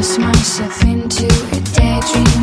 force myself into a daydream.